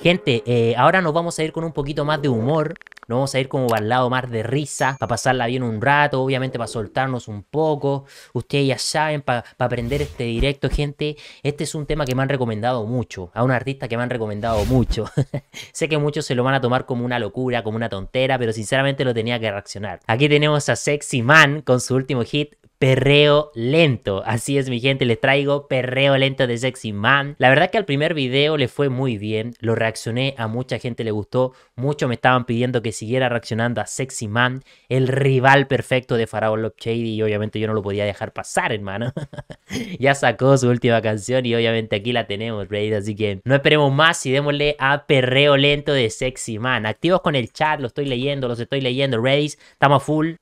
Gente, eh, ahora nos vamos a ir con un poquito más de humor. Nos vamos a ir como al lado más de risa, para pasarla bien un rato, obviamente para soltarnos un poco. Ustedes ya saben, para aprender este directo, gente. Este es un tema que me han recomendado mucho, a un artista que me han recomendado mucho. sé que muchos se lo van a tomar como una locura, como una tontera, pero sinceramente lo tenía que reaccionar. Aquí tenemos a Sexy Man con su último hit, perreo lento. Así es, mi gente, les traigo perreo lento de Sexy Man. La verdad que al primer video le fue muy bien, lo reaccioné, a mucha gente le gustó, muchos me estaban pidiendo que siguiera reaccionando a Sexy Man, el rival perfecto de Faraón Love Shady, y obviamente yo no lo podía dejar pasar, hermano. ya sacó su última canción y obviamente aquí la tenemos, Raid, así que no esperemos más y démosle a perreo lento de Sexy Man. Activos con el chat, lo estoy leyendo, los estoy leyendo, ready, estamos full.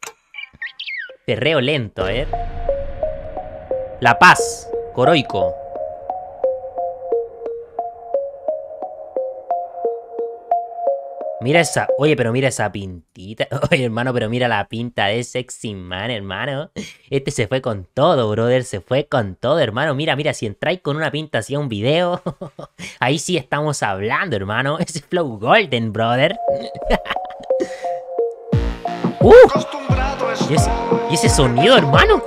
Perreo lento, a ver. La Paz, Coroico. Mira esa, oye, pero mira esa pintita. Oye, hermano, pero mira la pinta de Sexy Man, hermano. Este se fue con todo, brother. Se fue con todo, hermano. Mira, mira, si entráis con una pinta así a un video, ahí sí estamos hablando, hermano. Ese flow golden, brother. ¡Uh! ¿Y ese, sonido, hermano?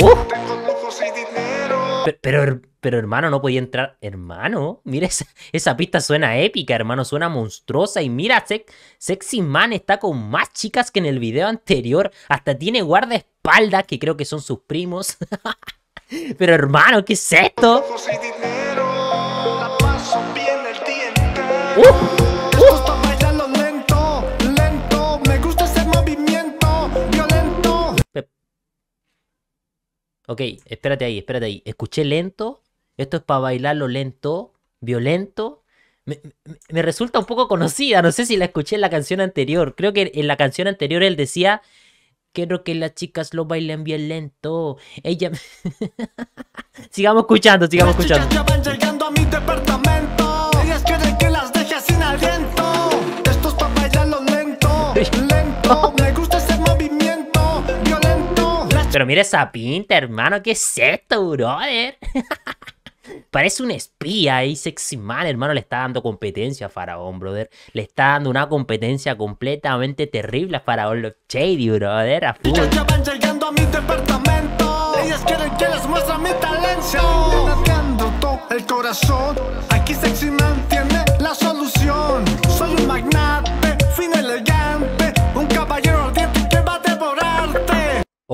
¡Uh! Pero, pero, hermano, no podía entrar. Hermano, mira, esa, pista suena épica, hermano. Suena monstruosa. Y mira, Sexy Man está con más chicas que en el video anterior. Hasta tiene guardaespaldas, que creo que son sus primos. pero hermano, ¿qué es esto? ¡Uh! Ok, espérate ahí, espérate ahí. Escuché lento. Esto es para bailarlo lento, violento. Me, resulta un poco conocida. No sé si la escuché en la canción anterior. Creo que en la canción anterior él decía. Quiero que las chicas lo bailen bien lento. Ella. sigamos escuchando, sigamos escuchando. Pero mira esa pinta, hermano. ¿Qué es esto, brother? Parece un espía y sexy man, hermano. Le está dando competencia a Faraón, brother. Le está dando una competencia completamente terrible a Faraón Love Shady, brother. A full. Ya van llegando a mi departamento. Ellas quieren que les muestre mi talento. todo el corazón. Aquí sexy man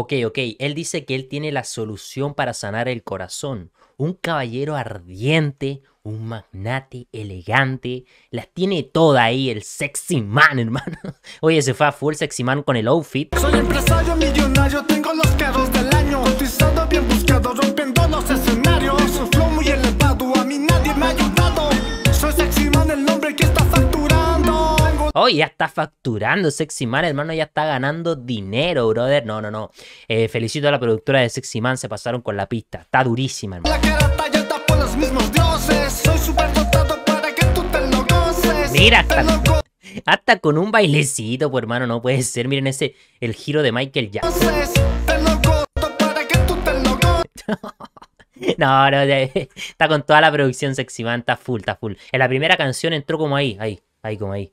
Ok, ok. Él dice que él tiene la solución para sanar el corazón un caballero ardiente, un magnate elegante, las tiene toda ahí el sexy man, hermano. Oye, se fue a full sexy man con el outfit. Soy empresario millonario, tengo los Oh, ya está facturando Sexy Man, hermano, ya está ganando dinero, brother. No, no, no. Eh, felicito a la productora de Sexy Man, se pasaron con la pista. Está durísima, hermano. La cara por los mismos dioses. Soy dotado para que tú te lo goces. Mira, hasta, hasta con un bailecito, pues, hermano, no puede ser. Miren ese, el giro de Michael Jackson. No, no, está con toda la producción sexy man, está full, está full. En la primera canción entró como ahí, ahí, ahí, como ahí.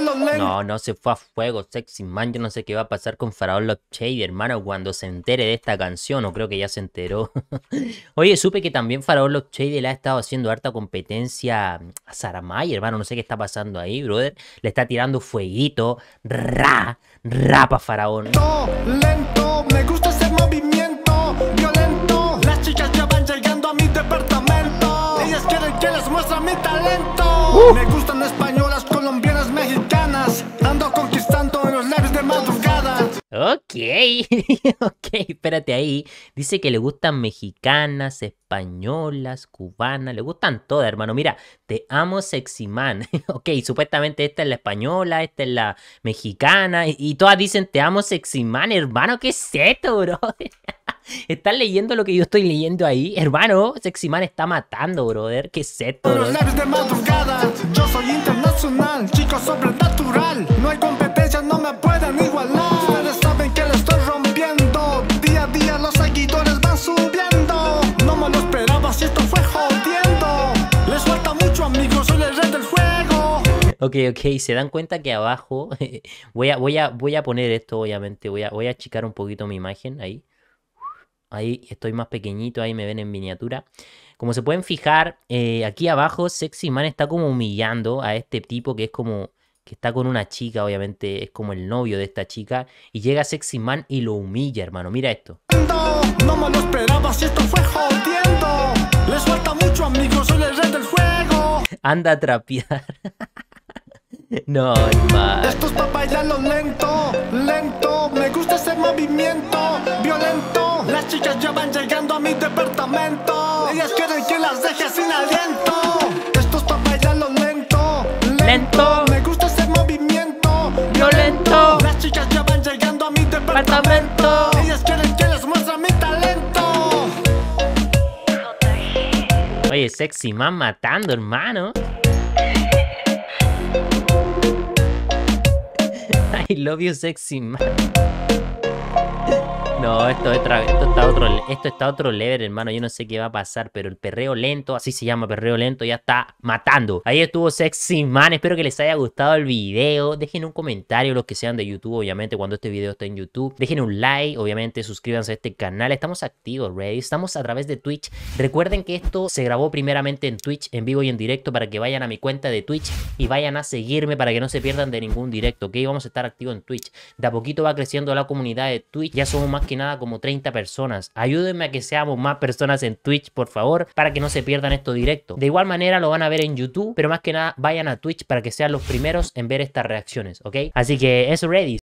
No, no se fue a fuego, sexy man. Yo no sé qué va a pasar con Faraón Love Shady, hermano, cuando se entere de esta canción. O creo que ya se enteró. Oye, supe que también Faraón Love le ha estado haciendo harta competencia a Saramay, hermano. No sé qué está pasando ahí, brother. Le está tirando fueguito. Ra, rapa Faraón. Lento, me gusta ese movimiento violento. Las chicas ya van llegando a mi departamento. Ellas quieren que les muestre mi talento. Uh. Me gustan Ok, ok, espérate ahí. Dice que le gustan mexicanas, españolas, cubanas, le gustan todas, hermano. Mira, te amo sexy man. ok, supuestamente esta es la española, esta es la mexicana, y, todas dicen te amo sexy man, hermano. ¿Qué es esto, bro? ¿Estás leyendo lo que yo estoy leyendo ahí? Hermano, Sexy Man está matando, brother. ¿Qué es esto, bro? de madrugada, yo soy Ok, ok, se dan cuenta que abajo voy a, voy a, voy a poner esto, obviamente. Voy a, voy a achicar un poquito mi imagen ahí. Ahí estoy más pequeñito, ahí me ven en miniatura. Como se pueden fijar, eh, aquí abajo Sexy Man está como humillando a este tipo que es como... Que está con una chica, obviamente es como el novio de esta chica. Y llega Sexy Man y lo humilla, hermano. Mira esto. No me lo esperaba si esto fue jodiendo. Les falta mucho, amigos, soy el rey del juego. Anda a trapear. no, hermano. Esto es para bailarlo lento, lento. Me gusta ese movimiento violento. Las chicas ya van llegando a mi departamento. Ellas quieren que las deje sin aliento. Esto es para bailarlo lento, lento. Me gusta ese movimiento violento. Las chicas ya van llegando a mi departamento. Ellas quieren que les muestre mi talento. Oye, sexy man matando, hermano. I love you, sexy man. No, esto, esto, está otro, esto está otro level, hermano. Yo no sé qué va a pasar, pero el perreo lento, así se llama, perreo lento, ya está matando. Ahí estuvo Sexy Man. Espero que les haya gustado el video. Dejen un comentario, los que sean de YouTube, obviamente, cuando este video esté en YouTube. Dejen un like, obviamente, suscríbanse a este canal. Estamos activos, ready. Estamos a través de Twitch. Recuerden que esto se grabó primeramente en Twitch, en vivo y en directo, para que vayan a mi cuenta de Twitch y vayan a seguirme para que no se pierdan de ningún directo, ¿ok? Vamos a estar activos en Twitch. De a poquito va creciendo la comunidad de Twitch. Ya somos más nada como 30 personas. Ayúdenme a que seamos más personas en Twitch, por favor, para que no se pierdan esto directo. De igual manera lo van a ver en YouTube, pero más que nada vayan a Twitch para que sean los primeros en ver estas reacciones, ¿ok? Así que eso ready.